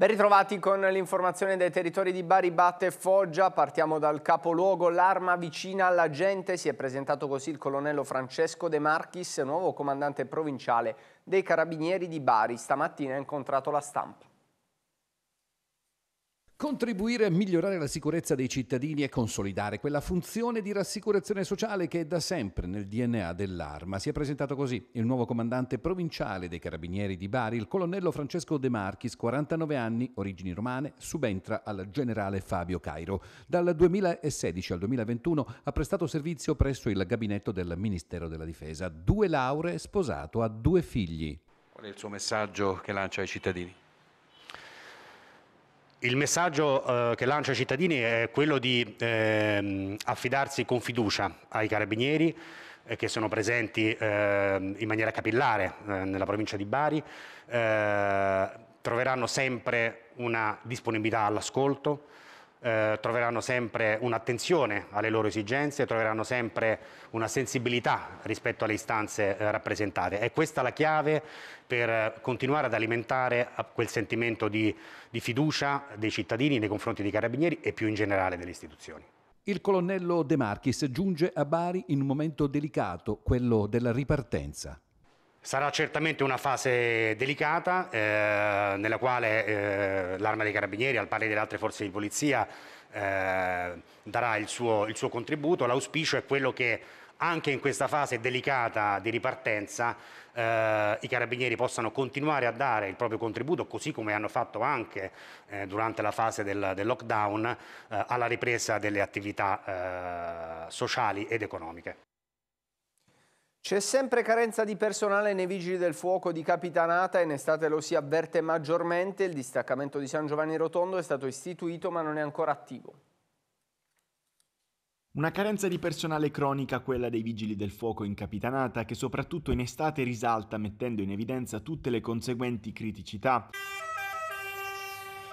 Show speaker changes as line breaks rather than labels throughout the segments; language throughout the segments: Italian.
Ben ritrovati con l'informazione dei territori di Bari, Batte e Foggia. Partiamo dal capoluogo. L'arma vicina alla gente. Si è presentato così il colonnello Francesco De Marchis, nuovo comandante provinciale dei Carabinieri di Bari. Stamattina ha incontrato la stampa.
Contribuire a migliorare la sicurezza dei cittadini e consolidare quella funzione di rassicurazione sociale che è da sempre nel DNA dell'arma. Si è presentato così il nuovo comandante provinciale dei Carabinieri di Bari, il colonnello Francesco De Marchis, 49 anni, origini romane, subentra al generale Fabio Cairo. Dal 2016 al 2021 ha prestato servizio presso il gabinetto del Ministero della Difesa. Due lauree, sposato, ha due figli.
Qual è il suo messaggio che lancia ai cittadini?
Il messaggio eh, che lancia ai cittadini è quello di eh, affidarsi con fiducia ai carabinieri eh, che sono presenti ehm, in maniera capillare eh, nella provincia di Bari, eh, troveranno sempre una disponibilità all'ascolto, eh, troveranno sempre un'attenzione alle loro esigenze, troveranno sempre una sensibilità rispetto alle istanze eh, rappresentate. È questa la chiave per continuare ad alimentare quel sentimento di, di fiducia dei cittadini nei confronti dei carabinieri e più in generale delle istituzioni.
Il colonnello De Marchis giunge a Bari in un momento delicato, quello della ripartenza.
Sarà certamente una fase delicata eh, nella quale eh, l'Arma dei Carabinieri, al pari delle altre forze di polizia, eh, darà il suo, il suo contributo. L'auspicio è quello che anche in questa fase delicata di ripartenza eh, i carabinieri possano continuare a dare il proprio contributo, così come hanno fatto anche eh, durante la fase del, del lockdown, eh, alla ripresa delle attività eh, sociali ed economiche.
C'è sempre carenza di personale nei Vigili del Fuoco di Capitanata in estate lo si avverte maggiormente. Il distaccamento di San Giovanni Rotondo è stato istituito ma non è ancora attivo.
Una carenza di personale cronica quella dei vigili del fuoco in capitanata che soprattutto in estate risalta mettendo in evidenza tutte le conseguenti criticità.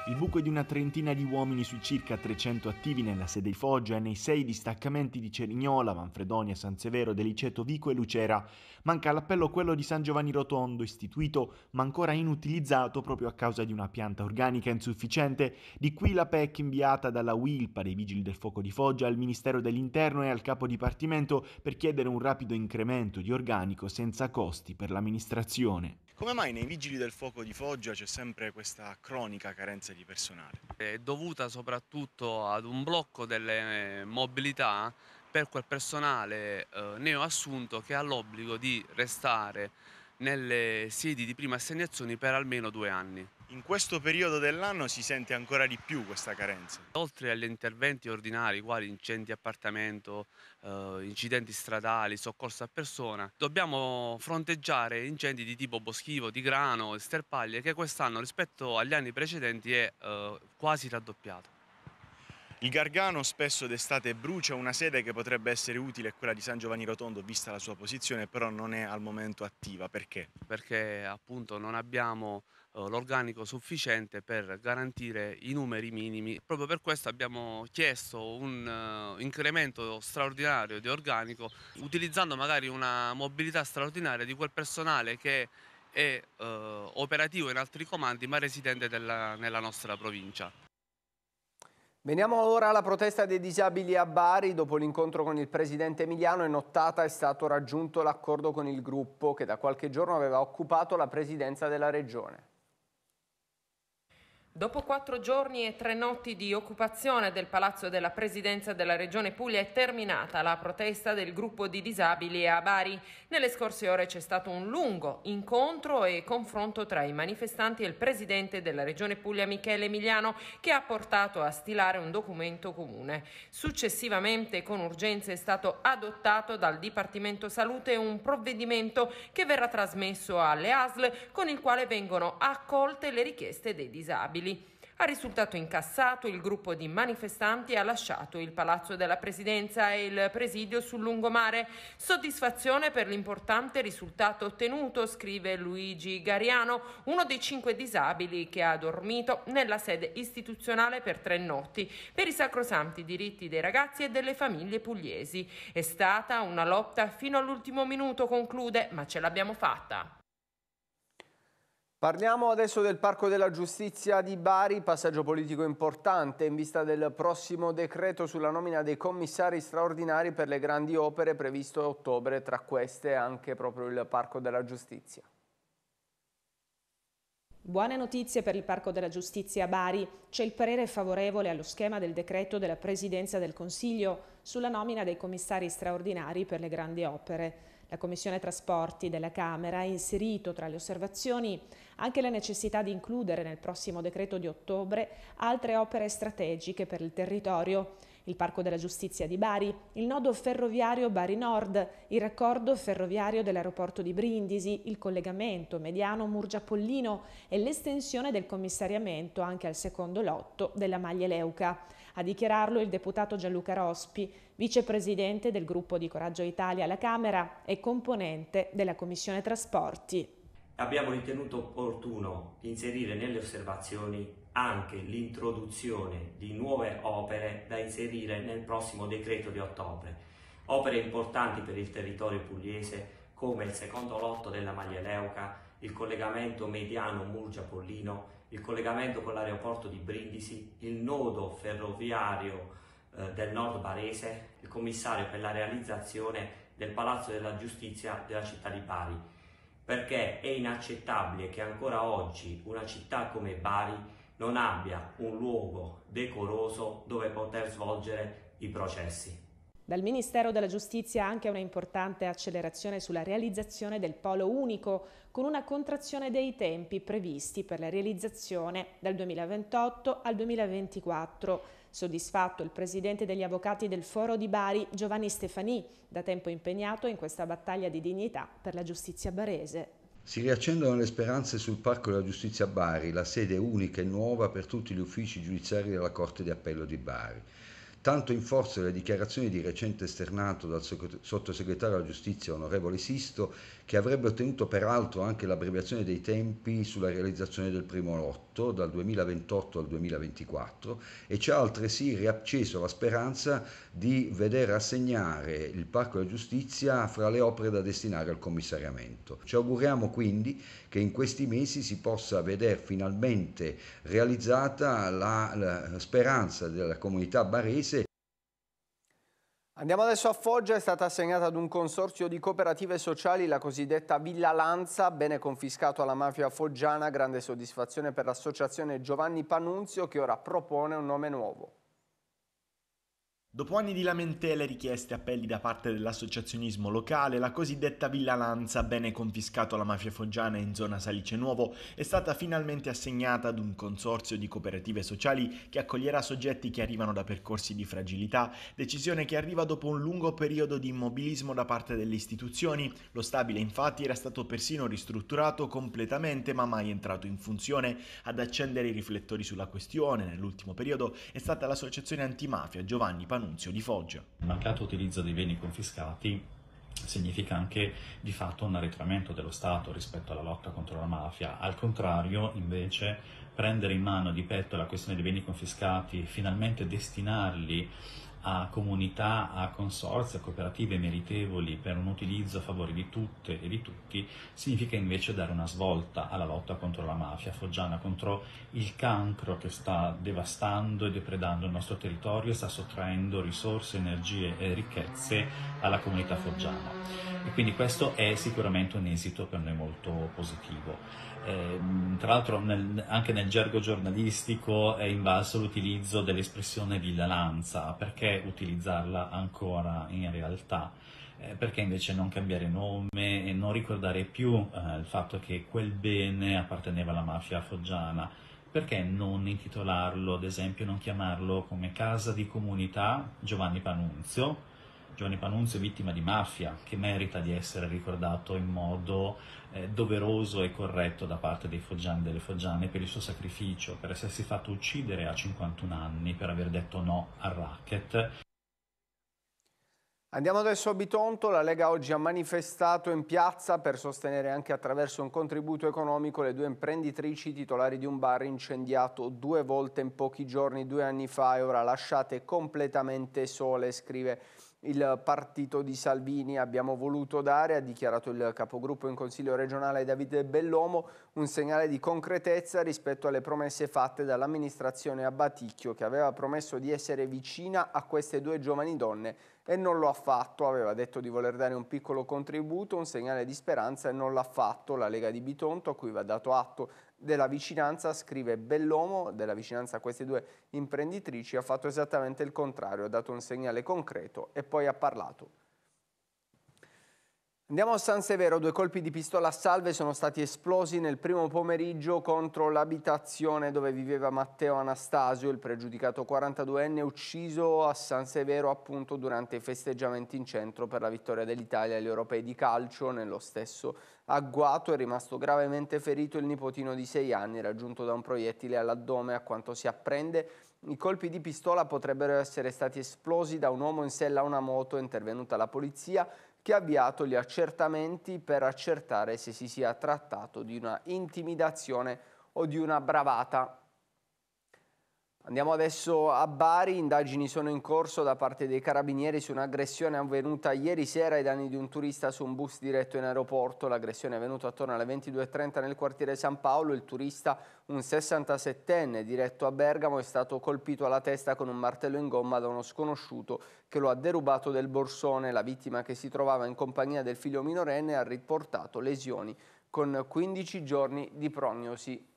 Il buco è di una trentina di uomini sui circa 300 attivi nella sede di Foggia e nei sei distaccamenti di Cerignola, Manfredonia, San Severo, Deliceto, Vico e Lucera. Manca all'appello quello di San Giovanni Rotondo, istituito ma ancora inutilizzato proprio a causa di una pianta organica insufficiente. Di qui la PEC inviata dalla WILPA dei Vigili del Fuoco di Foggia al Ministero dell'Interno e al Capo Dipartimento per chiedere un rapido incremento di organico senza costi per l'amministrazione.
Come mai nei vigili del fuoco di Foggia c'è sempre questa cronica carenza di personale?
È dovuta soprattutto ad un blocco delle mobilità per quel personale eh, neoassunto che ha l'obbligo di restare nelle sedi di prima assegnazione per almeno due anni.
In questo periodo dell'anno si sente ancora di più questa carenza.
Oltre agli interventi ordinari, quali incendi appartamento, eh, incidenti stradali, soccorso a persona, dobbiamo fronteggiare incendi di tipo boschivo, di grano, sterpaglie, che quest'anno rispetto agli anni precedenti è eh, quasi raddoppiato.
Il Gargano spesso d'estate brucia una sede che potrebbe essere utile, quella di San Giovanni Rotondo, vista la sua posizione, però non è al momento attiva. Perché?
Perché appunto non abbiamo uh, l'organico sufficiente per garantire i numeri minimi. Proprio per questo abbiamo chiesto un uh, incremento straordinario di organico, utilizzando magari una mobilità straordinaria di quel personale che è uh, operativo in altri comandi ma residente della, nella nostra provincia.
Veniamo ora alla protesta dei disabili a Bari. Dopo l'incontro con il presidente Emiliano in nottata è stato raggiunto l'accordo con il gruppo che da qualche giorno aveva occupato la presidenza della regione.
Dopo quattro giorni e tre notti di occupazione del Palazzo della Presidenza della Regione Puglia è terminata la protesta del gruppo di disabili a Bari. Nelle scorse ore c'è stato un lungo incontro e confronto tra i manifestanti e il Presidente della Regione Puglia Michele Emiliano che ha portato a stilare un documento comune. Successivamente con urgenza è stato adottato dal Dipartimento Salute un provvedimento che verrà trasmesso alle ASL con il quale vengono accolte le richieste dei disabili. A risultato incassato, il gruppo di manifestanti ha lasciato il Palazzo della Presidenza e il presidio sul lungomare. Soddisfazione per l'importante risultato ottenuto, scrive Luigi Gariano, uno dei cinque disabili che ha dormito nella sede istituzionale per tre notti per i sacrosanti diritti dei ragazzi e delle famiglie pugliesi. È stata una lotta fino all'ultimo minuto, conclude, ma ce l'abbiamo fatta.
Parliamo adesso del Parco della Giustizia di Bari, passaggio politico importante in vista del prossimo decreto sulla nomina dei commissari straordinari per le grandi opere previsto a ottobre, tra queste anche proprio il Parco della Giustizia.
Buone notizie per il Parco della Giustizia a Bari. C'è il parere favorevole allo schema del decreto della Presidenza del Consiglio sulla nomina dei commissari straordinari per le grandi opere. La Commissione Trasporti della Camera ha inserito tra le osservazioni anche la necessità di includere nel prossimo decreto di ottobre altre opere strategiche per il territorio, il Parco della Giustizia di Bari, il nodo ferroviario Bari Nord, il raccordo ferroviario dell'aeroporto di Brindisi, il collegamento mediano Murgia-Pollino e l'estensione del commissariamento anche al secondo lotto della Maglia Leuca. A dichiararlo il deputato Gianluca Rospi, vicepresidente del gruppo di Coraggio Italia alla Camera e componente della Commissione Trasporti.
Abbiamo ritenuto opportuno inserire nelle osservazioni anche l'introduzione di nuove opere da inserire nel prossimo decreto di ottobre. Opere importanti per il territorio pugliese come il secondo lotto della Maglia Leuca, il collegamento mediano Murgia-Pollino, il collegamento con l'aeroporto di Brindisi, il nodo ferroviario eh, del nord barese, il commissario per la realizzazione del Palazzo della Giustizia della città di Bari, perché è inaccettabile che ancora oggi una città come Bari non abbia un luogo decoroso dove poter svolgere i processi.
Dal Ministero della Giustizia anche una importante accelerazione sulla realizzazione del polo unico, con una contrazione dei tempi previsti per la realizzazione dal 2028 al 2024. Soddisfatto il presidente degli avvocati del Foro di Bari, Giovanni Stefani, da tempo impegnato in questa battaglia di dignità per la giustizia barese.
Si riaccendono le speranze sul Parco della Giustizia Bari, la sede unica e nuova per tutti gli uffici giudiziari della Corte di Appello di Bari tanto in forza delle dichiarazioni di recente esternato dal sottosegretario alla giustizia onorevole Sisto, che avrebbe ottenuto peraltro anche l'abbreviazione dei tempi sulla realizzazione del primo lotto dal 2028 al 2024 e ci ha altresì riacceso la speranza di vedere assegnare il Parco della Giustizia fra le opere da destinare al commissariamento. Ci auguriamo quindi che in questi mesi si possa vedere finalmente realizzata la, la speranza della comunità barese
Andiamo adesso a Foggia, è stata assegnata ad un consorzio di cooperative sociali la cosiddetta Villa Lanza, bene confiscato alla mafia foggiana, grande soddisfazione per l'associazione Giovanni Panunzio che ora propone un nome nuovo.
Dopo anni di lamentele, richieste e appelli da parte dell'associazionismo locale, la cosiddetta Villa Lanza, bene confiscato alla mafia foggiana in zona Salice Nuovo, è stata finalmente assegnata ad un consorzio di cooperative sociali che accoglierà soggetti che arrivano da percorsi di fragilità, decisione che arriva dopo un lungo periodo di immobilismo da parte delle istituzioni. Lo stabile infatti era stato persino ristrutturato completamente ma mai entrato in funzione. Ad accendere i riflettori sulla questione nell'ultimo periodo è stata l'associazione antimafia Giovanni Panucci annunzio di Foggia.
Il mancato utilizzo dei beni confiscati significa anche di fatto un arretramento dello Stato rispetto alla lotta contro la mafia. Al contrario, invece, prendere in mano di petto la questione dei beni confiscati, finalmente destinarli a comunità, a consorzi, a cooperative meritevoli per un utilizzo a favore di tutte e di tutti, significa invece dare una svolta alla lotta contro la mafia foggiana, contro il cancro che sta devastando e depredando il nostro territorio e sta sottraendo risorse, energie e ricchezze alla comunità foggiana. E quindi questo è sicuramente un esito per noi molto positivo. Eh, tra l'altro nel, anche nel gergo giornalistico è invalso l'utilizzo dell'espressione vigilanza, perché utilizzarla ancora in realtà? Eh, perché invece non cambiare nome e non ricordare più eh, il fatto che quel bene apparteneva alla mafia foggiana? Perché non intitolarlo, ad esempio, non chiamarlo come casa di comunità Giovanni Panunzio? Giovanni Panunzio vittima di mafia, che merita di essere ricordato in modo eh, doveroso e corretto da parte dei foggiani e delle foggiane per il suo sacrificio, per essersi fatto uccidere a 51 anni, per aver detto no al racket.
Andiamo adesso a Bitonto, la Lega oggi ha manifestato in piazza per sostenere anche attraverso un contributo economico le due imprenditrici titolari di un bar incendiato due volte in pochi giorni, due anni fa e ora lasciate completamente sole, scrive il partito di Salvini. Abbiamo voluto dare, ha dichiarato il capogruppo in Consiglio regionale Davide Bellomo, un segnale di concretezza rispetto alle promesse fatte dall'amministrazione a Baticchio che aveva promesso di essere vicina a queste due giovani donne e non lo ha fatto, aveva detto di voler dare un piccolo contributo, un segnale di speranza e non l'ha fatto. La Lega di Bitonto, a cui va dato atto della vicinanza, scrive Bellomo, della vicinanza a queste due imprenditrici, ha fatto esattamente il contrario, ha dato un segnale concreto e poi ha parlato. Andiamo a San Severo, due colpi di pistola a salve sono stati esplosi nel primo pomeriggio contro l'abitazione dove viveva Matteo Anastasio, il pregiudicato 42enne ucciso a San Severo appunto durante i festeggiamenti in centro per la vittoria dell'Italia agli europei di calcio. Nello stesso agguato è rimasto gravemente ferito il nipotino di 6 anni raggiunto da un proiettile all'addome a quanto si apprende. I colpi di pistola potrebbero essere stati esplosi da un uomo in sella a una moto, è intervenuta la polizia che ha avviato gli accertamenti per accertare se si sia trattato di una intimidazione o di una bravata. Andiamo adesso a Bari, indagini sono in corso da parte dei carabinieri su un'aggressione avvenuta ieri sera ai danni di un turista su un bus diretto in aeroporto. L'aggressione è avvenuta attorno alle 22.30 nel quartiere San Paolo. Il turista, un 67enne diretto a Bergamo, è stato colpito alla testa con un martello in gomma da uno sconosciuto che lo ha derubato del borsone. La vittima che si trovava in compagnia del figlio minorenne ha riportato lesioni con 15 giorni di prognosi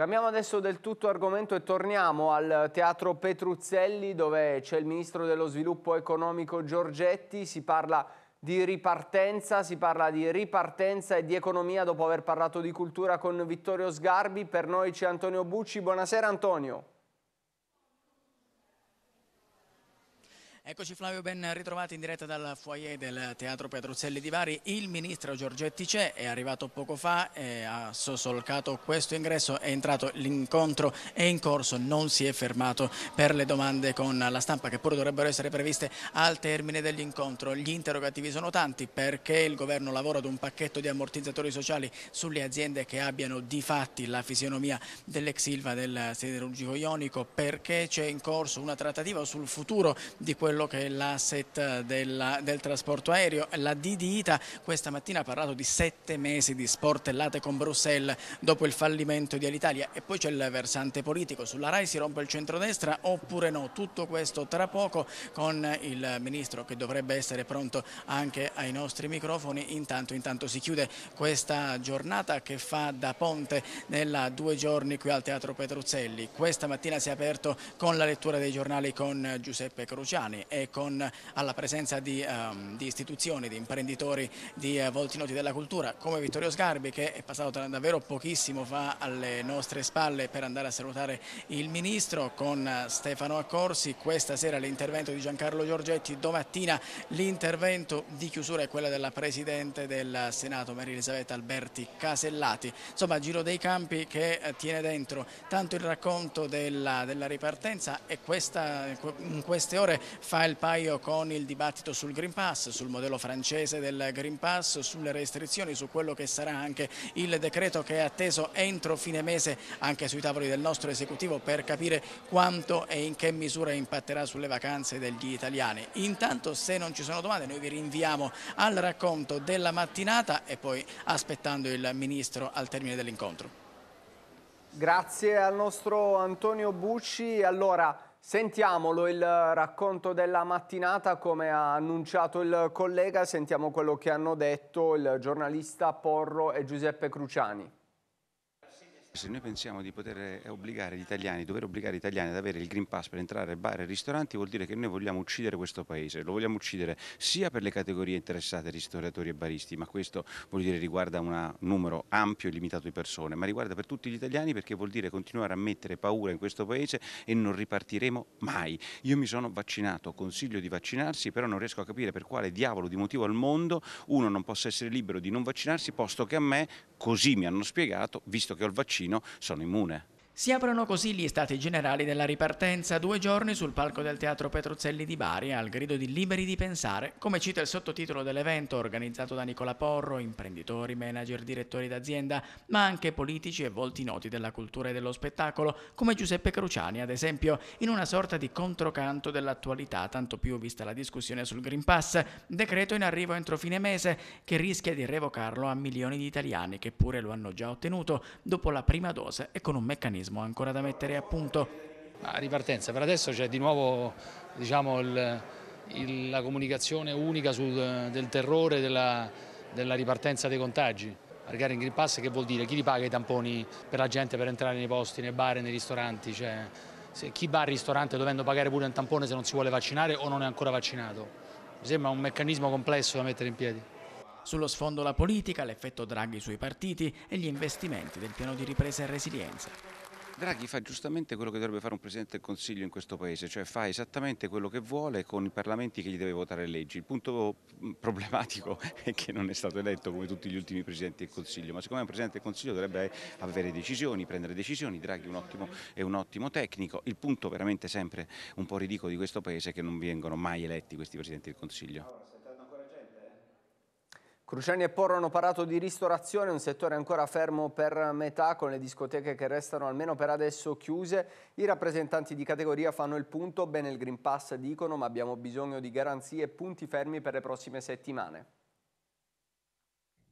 Cambiamo adesso del tutto argomento e torniamo al Teatro Petruzzelli dove c'è il Ministro dello Sviluppo Economico Giorgetti, si parla di ripartenza, si parla di ripartenza e di economia dopo aver parlato di cultura con Vittorio Sgarbi, per noi c'è Antonio Bucci, buonasera Antonio.
Eccoci Flavio, ben ritrovati in diretta dal foyer del Teatro Petruzzelli di Bari. Il ministro Giorgetti c'è, è arrivato poco fa, ha solcato questo ingresso, è entrato l'incontro, è in corso, non si è fermato per le domande con la stampa che pure dovrebbero essere previste al termine dell'incontro. Gli interrogativi sono tanti perché il governo lavora ad un pacchetto di ammortizzatori sociali sulle aziende che abbiano di fatti la fisionomia dell'ex Silva del siderurgico ionico, perché c'è in corso una trattativa sul futuro di quello quello che è l'asset del trasporto aereo. La DDITA questa mattina ha parlato di sette mesi di sportellate con Bruxelles dopo il fallimento di Alitalia e poi c'è il versante politico. Sulla RAI si rompe il centrodestra oppure no? Tutto questo tra poco con il Ministro che dovrebbe essere pronto anche ai nostri microfoni. Intanto, intanto si chiude questa giornata che fa da ponte nella due giorni qui al Teatro Petruzzelli. Questa mattina si è aperto con la lettura dei giornali con Giuseppe Cruciani e con alla presenza di, um, di istituzioni, di imprenditori di uh, volti noti della cultura come Vittorio Sgarbi che è passato davvero pochissimo fa alle nostre spalle per andare a salutare il Ministro con uh, Stefano Accorsi, questa sera l'intervento di Giancarlo Giorgetti, domattina l'intervento di chiusura è quella della Presidente del Senato Maria Elisabetta Alberti Casellati, insomma giro dei campi che uh, tiene dentro tanto il racconto della, della ripartenza e questa, in queste ore fa il paio con il dibattito sul Green Pass, sul modello francese del Green Pass, sulle restrizioni, su quello che sarà anche il decreto che è atteso entro fine mese anche sui tavoli del nostro esecutivo per capire quanto e in che misura impatterà sulle vacanze degli italiani. Intanto se non ci sono domande noi vi rinviamo al racconto della mattinata e poi aspettando il Ministro al termine dell'incontro.
Grazie al nostro Antonio Bucci. Allora, Sentiamolo il racconto della mattinata come ha annunciato il collega, sentiamo quello che hanno detto il giornalista Porro e Giuseppe Cruciani.
Se noi pensiamo di poter obbligare gli italiani, dover obbligare gli italiani ad avere il Green Pass per entrare a bar e ristoranti vuol dire che noi vogliamo uccidere questo paese, lo vogliamo uccidere sia per le categorie interessate, ristoratori e baristi, ma questo vuol dire riguarda un numero ampio e limitato di persone, ma riguarda per tutti gli italiani perché vuol dire continuare a mettere paura in questo paese e non ripartiremo mai. Io mi sono vaccinato, consiglio di vaccinarsi, però non riesco a capire per quale diavolo di motivo al mondo uno non possa essere libero di non vaccinarsi, posto che a me, così mi hanno spiegato, visto che ho il vaccino, sono immune.
Si aprono così gli stati generali della ripartenza, due giorni sul palco del Teatro Petruzzelli di Bari al grido di Liberi di pensare, come cita il sottotitolo dell'evento organizzato da Nicola Porro, imprenditori, manager, direttori d'azienda, ma anche politici e volti noti della cultura e dello spettacolo, come Giuseppe Cruciani, ad esempio, in una sorta di controcanto dell'attualità, tanto più vista la discussione sul Green Pass, decreto in arrivo entro fine mese, che rischia di revocarlo a milioni di italiani che pure lo hanno già ottenuto dopo la prima dose e con un meccanismo meccanismo ancora da mettere a punto.
A ripartenza, per adesso c'è di nuovo diciamo, il, il, la comunicazione unica sul, del terrore della, della ripartenza dei contagi. Allargare il Green Pass che vuol dire? Chi li paga i tamponi per la gente per entrare nei posti, nei bar nei ristoranti? Cioè, chi va al ristorante dovendo pagare pure un tampone se non si vuole vaccinare o non è ancora vaccinato? Mi sembra un meccanismo complesso da mettere in piedi.
Sullo sfondo la politica, l'effetto Draghi sui partiti e gli investimenti del piano di ripresa e resilienza.
Draghi fa giustamente quello che dovrebbe fare un Presidente del Consiglio in questo Paese, cioè fa esattamente quello che vuole con i parlamenti che gli deve votare leggi. Il punto mm, problematico è che non è stato eletto come tutti gli ultimi Presidenti del Consiglio, ma siccome un Presidente del Consiglio dovrebbe avere decisioni, prendere decisioni, Draghi un ottimo, è un ottimo tecnico. Il punto veramente sempre un po' ridicolo di questo Paese è che non vengono mai eletti questi Presidenti del Consiglio.
Cruciani e Porro hanno parlato di ristorazione, un settore ancora fermo per metà con le discoteche che restano almeno per adesso chiuse. I rappresentanti di categoria fanno il punto, bene il Green Pass dicono, ma abbiamo bisogno di garanzie e punti fermi per le prossime settimane.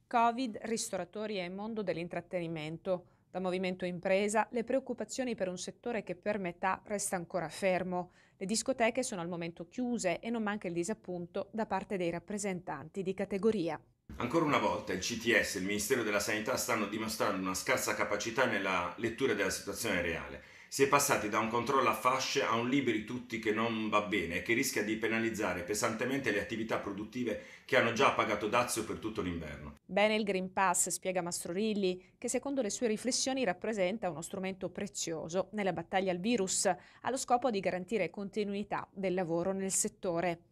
Covid, ristoratori e mondo dell'intrattenimento. Da Movimento Impresa le preoccupazioni per un settore che per metà resta ancora fermo. Le discoteche sono al momento chiuse e non manca il disappunto da parte dei rappresentanti di categoria.
Ancora una volta il CTS e il Ministero della Sanità stanno dimostrando una scarsa capacità nella lettura della situazione reale. Si è passati da un controllo a fasce a un liberi tutti che non va bene e che rischia di penalizzare pesantemente le attività produttive che hanno già pagato dazio per tutto l'inverno.
Bene il Green Pass, spiega Mastrorilli, che secondo le sue riflessioni rappresenta uno strumento prezioso nella battaglia al virus, allo scopo di garantire continuità del lavoro nel settore.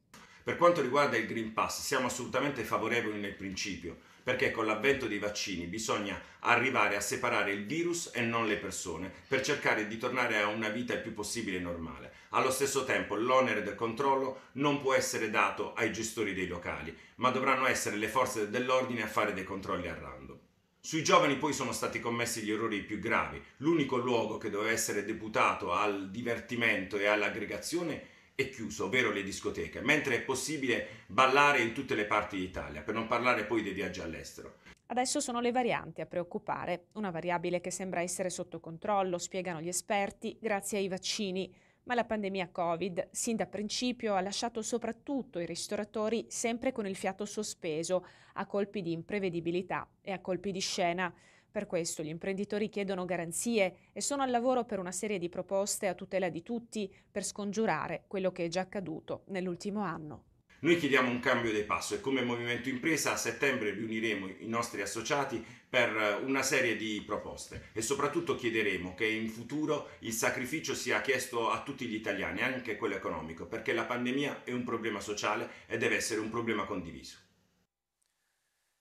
Per quanto riguarda il Green Pass siamo assolutamente favorevoli nel principio, perché con l'avvento dei vaccini bisogna arrivare a separare il virus e non le persone, per cercare di tornare a una vita il più possibile normale. Allo stesso tempo l'onere del controllo non può essere dato ai gestori dei locali, ma dovranno essere le forze dell'ordine a fare dei controlli a random. Sui giovani poi sono stati commessi gli errori più gravi. L'unico luogo che doveva essere deputato al divertimento e all'aggregazione è chiuso, ovvero le discoteche, mentre è possibile ballare in tutte le parti d'Italia, per non parlare poi dei viaggi all'estero.
Adesso sono le varianti a preoccupare, una variabile che sembra essere sotto controllo, spiegano gli esperti, grazie ai vaccini, ma la pandemia Covid, sin da principio, ha lasciato soprattutto i ristoratori sempre con il fiato sospeso, a colpi di imprevedibilità e a colpi di scena. Per questo gli imprenditori chiedono garanzie e sono al lavoro per una serie di proposte a tutela di tutti per scongiurare quello che è già accaduto nell'ultimo anno.
Noi chiediamo un cambio di passo e come Movimento Impresa a settembre riuniremo i nostri associati per una serie di proposte e soprattutto chiederemo che in futuro il sacrificio sia chiesto a tutti gli italiani, anche quello economico, perché la pandemia è un problema sociale e deve essere un problema condiviso.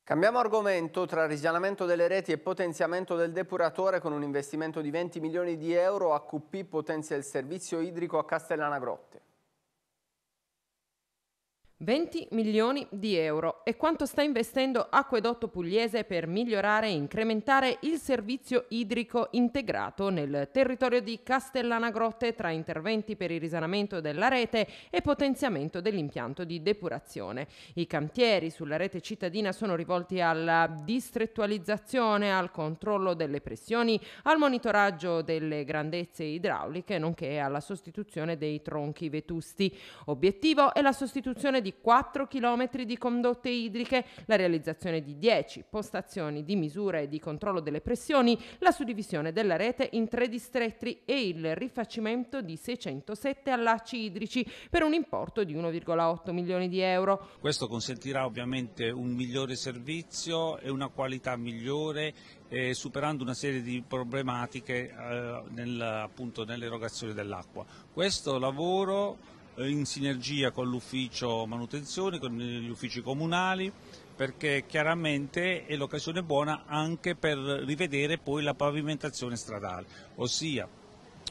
Cambiamo argomento, tra risanamento delle reti e potenziamento del depuratore con un investimento di 20 milioni di euro, AQP potenzia il servizio idrico a Castellana Grotte.
20 milioni di euro è quanto sta investendo Acquedotto Pugliese per migliorare e incrementare il servizio idrico integrato nel territorio di Castellana Grotte tra interventi per il risanamento della rete e potenziamento dell'impianto di depurazione. I cantieri sulla rete cittadina sono rivolti alla distrettualizzazione, al controllo delle pressioni, al monitoraggio delle grandezze idrauliche, nonché alla sostituzione dei tronchi vetusti. Obiettivo è la sostituzione di 4 km di condotte idriche, la realizzazione di 10 postazioni di misura e di controllo delle pressioni, la suddivisione della rete in tre distretti e il rifacimento di 607 allacci idrici per un importo di 1,8 milioni di euro.
Questo consentirà ovviamente un migliore servizio e una qualità migliore eh, superando una serie di problematiche eh, nel, nell'erogazione dell'acqua. Questo lavoro in sinergia con l'ufficio manutenzione, con gli uffici comunali, perché chiaramente è l'occasione buona anche per rivedere poi la pavimentazione stradale, ossia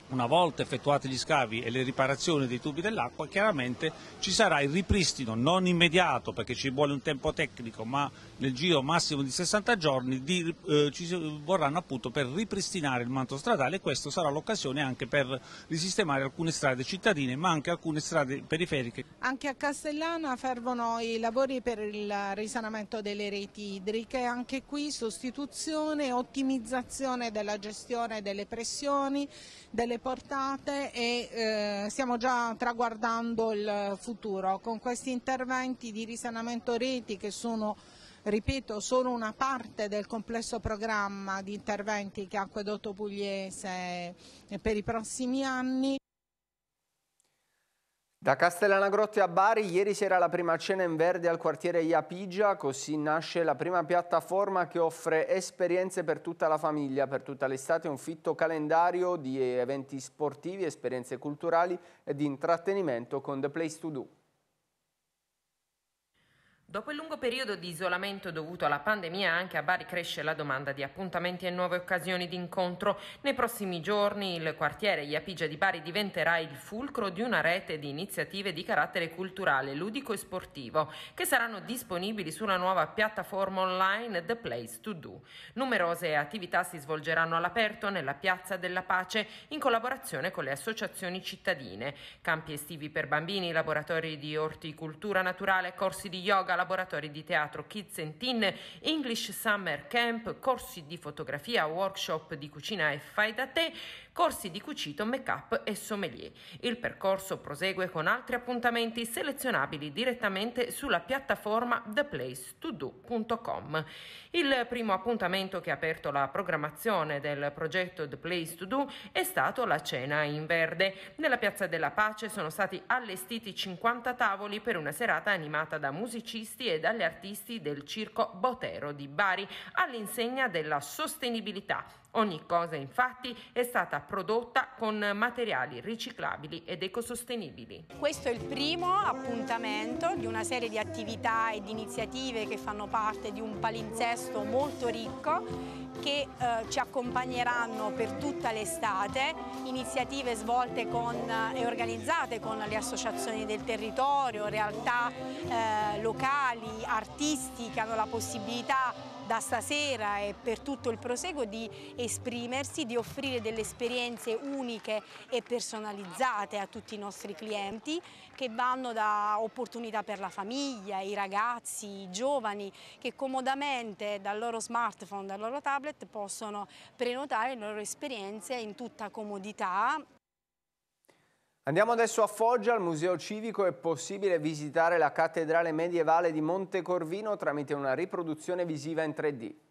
una volta effettuati gli scavi e le riparazioni dei tubi dell'acqua, chiaramente ci sarà il ripristino non immediato perché ci vuole un tempo tecnico, ma nel giro massimo di 60 giorni di, eh, ci vorranno appunto per ripristinare il manto stradale e questa sarà l'occasione anche per risistemare alcune strade cittadine ma anche alcune strade periferiche.
Anche a Castellana fervono i lavori per il risanamento delle reti idriche, anche qui sostituzione ottimizzazione della gestione delle pressioni, delle portate e eh, stiamo già traguardando il futuro con questi interventi di risanamento reti che sono ripeto, solo una parte del complesso programma di interventi che Acquedotto Pugliese per i prossimi anni.
Da Castellanagrotte a Bari, ieri sera la prima cena in verde al quartiere Iapigia, così nasce la prima piattaforma che offre esperienze per tutta la famiglia, per tutta l'estate un fitto calendario di eventi sportivi, esperienze culturali e di intrattenimento con The Place to Do.
Dopo il lungo periodo di isolamento dovuto alla pandemia, anche a Bari cresce la domanda di appuntamenti e nuove occasioni di incontro. Nei prossimi giorni il quartiere Iapigia di Bari diventerà il fulcro di una rete di iniziative di carattere culturale, ludico e sportivo, che saranno disponibili sulla nuova piattaforma online The Place to Do. Numerose attività si svolgeranno all'aperto nella Piazza della Pace in collaborazione con le associazioni cittadine. Campi estivi per bambini, laboratori di orticoltura naturale, corsi di yoga, laboratori di teatro Kids and Teen, English Summer Camp, corsi di fotografia, workshop di cucina e fai da te, corsi di cucito, make-up e sommelier. Il percorso prosegue con altri appuntamenti selezionabili direttamente sulla piattaforma theplacetodo.com. Il primo appuntamento che ha aperto la programmazione del progetto The Place to Do è stato la cena in verde. Nella Piazza della Pace sono stati allestiti 50 tavoli per una serata animata da musicisti e dagli artisti del circo Botero di Bari all'insegna della sostenibilità Ogni cosa infatti è stata prodotta con materiali riciclabili ed ecosostenibili.
Questo è il primo appuntamento di una serie di attività e di iniziative che fanno parte di un palinsesto molto ricco che eh, ci accompagneranno per tutta l'estate, iniziative svolte con, e organizzate con le associazioni del territorio, realtà eh, locali, artisti che hanno la possibilità da stasera e per tutto il proseguo di esprimersi, di offrire delle esperienze uniche e personalizzate a tutti i nostri clienti che vanno da opportunità per la famiglia, i ragazzi, i giovani che comodamente dal loro smartphone, dal loro tablet possono prenotare le loro esperienze in tutta comodità
Andiamo adesso a Foggia, al Museo Civico è possibile visitare la cattedrale medievale di Montecorvino tramite una riproduzione visiva in 3D.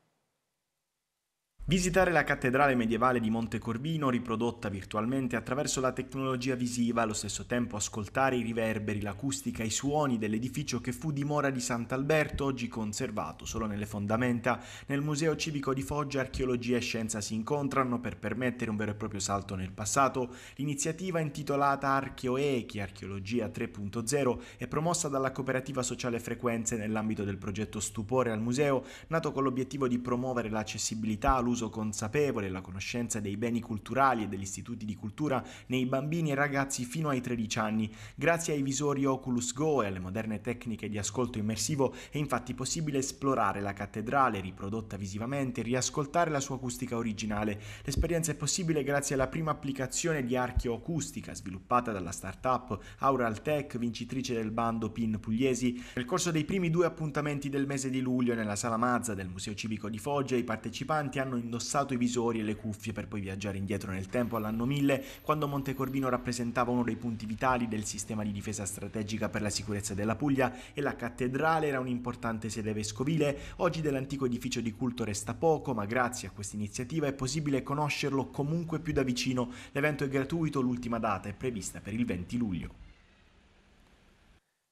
Visitare la cattedrale medievale di Montecorvino riprodotta virtualmente attraverso la tecnologia visiva, allo stesso tempo ascoltare i riverberi, l'acustica i suoni dell'edificio che fu dimora di Sant'Alberto, oggi conservato solo nelle fondamenta, nel Museo Civico di Foggia archeologia e scienza si incontrano per permettere un vero e proprio salto nel passato. L'iniziativa intitolata Archeoechi, Archeologia 3.0 è promossa dalla cooperativa sociale Frequenze nell'ambito del progetto Stupore al museo, nato con l'obiettivo di promuovere l'accessibilità, l'uso l'uso consapevole e la conoscenza dei beni culturali e degli istituti di cultura nei bambini e ragazzi fino ai 13 anni. Grazie ai visori Oculus Go e alle moderne tecniche di ascolto immersivo è infatti possibile esplorare la cattedrale riprodotta visivamente e riascoltare la sua acustica originale. L'esperienza è possibile grazie alla prima applicazione di archeoacustica sviluppata dalla startup Aural Tech, vincitrice del bando PIN Pugliesi. Nel corso dei primi due appuntamenti del mese di luglio nella sala Mazza del Museo Civico di Foggia i partecipanti hanno indossato i visori e le cuffie per poi viaggiare indietro nel tempo all'anno 1000, quando Montecorvino rappresentava uno dei punti vitali del sistema di difesa strategica per la sicurezza della Puglia e la cattedrale era un'importante sede vescovile. Oggi dell'antico edificio di culto resta poco, ma grazie a questa iniziativa è possibile conoscerlo comunque più da vicino. L'evento è gratuito, l'ultima data è prevista per il 20 luglio.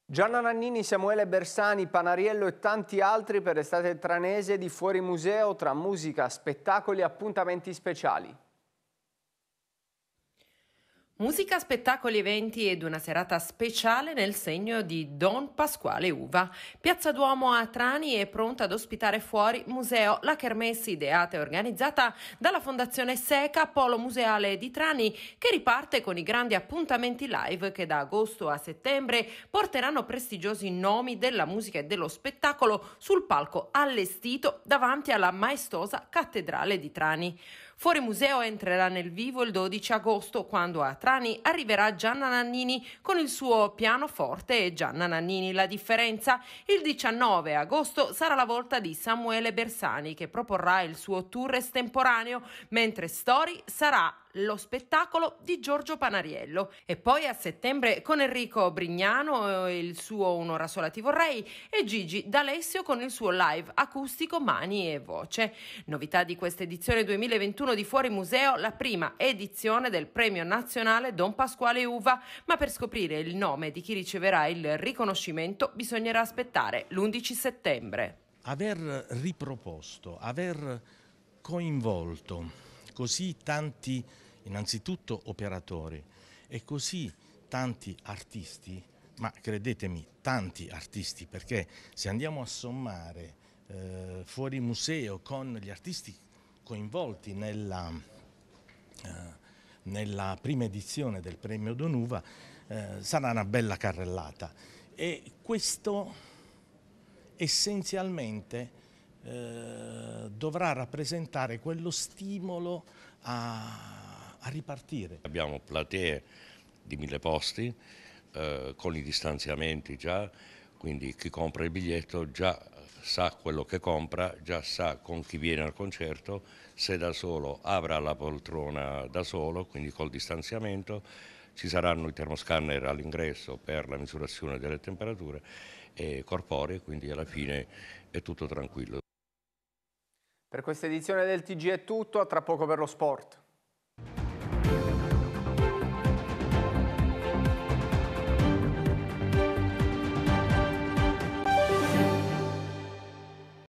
Gianna Nannini, Samuele Bersani, Panariello e tanti altri per l'estate tranese di Fuori Museo tra musica, spettacoli e appuntamenti speciali.
Musica, spettacoli, eventi ed una serata speciale nel segno di Don Pasquale Uva. Piazza Duomo a Trani è pronta ad ospitare fuori museo La Kermesse ideata e organizzata dalla Fondazione Seca Polo Museale di Trani che riparte con i grandi appuntamenti live che da agosto a settembre porteranno prestigiosi nomi della musica e dello spettacolo sul palco allestito davanti alla maestosa Cattedrale di Trani. Fuori museo entrerà nel vivo il 12 agosto, quando a Trani arriverà Gianna Nannini con il suo pianoforte e Gianna Nannini la differenza. Il 19 agosto sarà la volta di Samuele Bersani che proporrà il suo tour estemporaneo, mentre Story sarà lo spettacolo di Giorgio Panariello. E poi a settembre con Enrico Brignano, eh, il suo Un'ora sola ti vorrei, e Gigi D'Alessio con il suo live acustico Mani e Voce. Novità di questa edizione 2021 di Fuori Museo, la prima edizione del Premio Nazionale Don Pasquale Uva, ma per scoprire il nome di chi riceverà il riconoscimento bisognerà aspettare l'11 settembre.
Aver riproposto, aver coinvolto così tanti innanzitutto operatori. E così tanti artisti, ma credetemi tanti artisti perché se andiamo a sommare eh, fuori museo con gli artisti coinvolti nella, eh, nella prima edizione del premio Donuva eh, sarà una bella carrellata. E questo essenzialmente eh, dovrà rappresentare quello stimolo a, a ripartire.
Abbiamo platee di mille posti eh, con i distanziamenti già, quindi chi compra il biglietto già sa quello che compra, già sa con chi viene al concerto, se da solo avrà la poltrona da solo, quindi col distanziamento, ci saranno i termoscanner all'ingresso per la misurazione delle temperature e corporee, quindi alla fine è tutto tranquillo.
Per questa edizione del TG è tutto, a tra poco per lo sport.